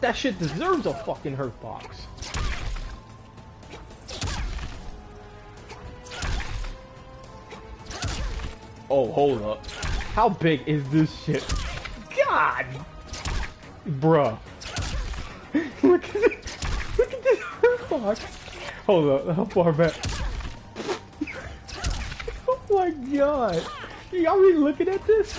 That shit deserves a fucking hurt box. Oh, hold up. How big is this shit? God! Bruh. look at this. Look at this hurt box. Hold up. How far back? oh my god. Y'all be looking at this?